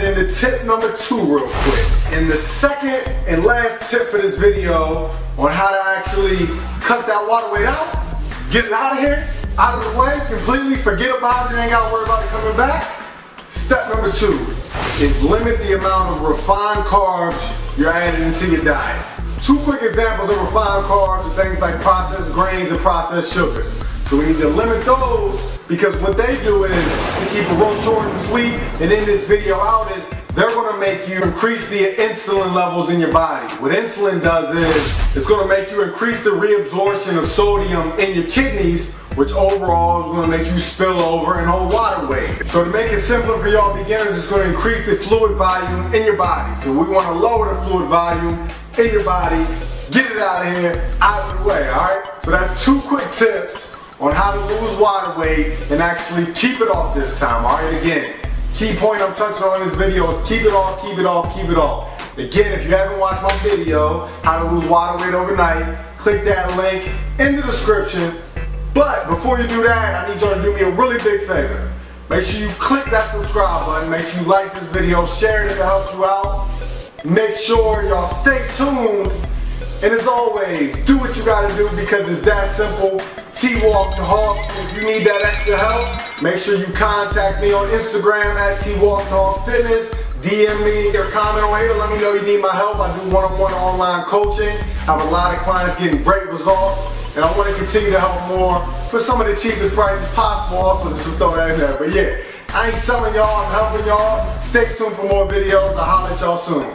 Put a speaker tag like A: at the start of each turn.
A: get into tip number two real quick. And the second and last tip for this video on how to actually cut that water weight out, get it out of here, out of the way, completely forget about it, you ain't gotta worry about it coming back. Step number two is limit the amount of refined carbs you're adding into your diet. Two quick examples of refined carbs are things like processed grains and processed sugars. So we need to limit those because what they do is to keep it real short and sweet and in this video out is they're gonna make you increase the insulin levels in your body. What insulin does is it's gonna make you increase the reabsorption of sodium in your kidneys, which overall is gonna make you spill over and hold water weight. So to make it simpler for y'all beginners, it's gonna increase the fluid volume in your body. So we wanna lower the fluid volume in your body, get it out of here, out of the way, all right? So that's two quick tips on how to lose water weight and actually keep it off this time, all right? Again, key point I'm touching on in this video is keep it off, keep it off, keep it off. Again, if you haven't watched my video, how to lose water weight overnight, click that link in the description. But before you do that, I need y'all to do me a really big favor. Make sure you click that subscribe button. Make sure you like this video, share it if it helps you out. Make sure y'all stay tuned. And as always, do what you gotta do because it's that simple. Twalk Da Hulk. If you need that extra help, make sure you contact me on Instagram at Twalk Da Hulk Fitness. DM me or comment on here. Let me know you need my help. I do one-on-one online coaching. I have a lot of clients getting great results. And I want to continue to help more for some of the cheapest prices possible. Also, just throw that in there. But yeah, I ain't selling y'all. I'm helping y'all. Stay tuned for more videos. I'll holler at y'all soon.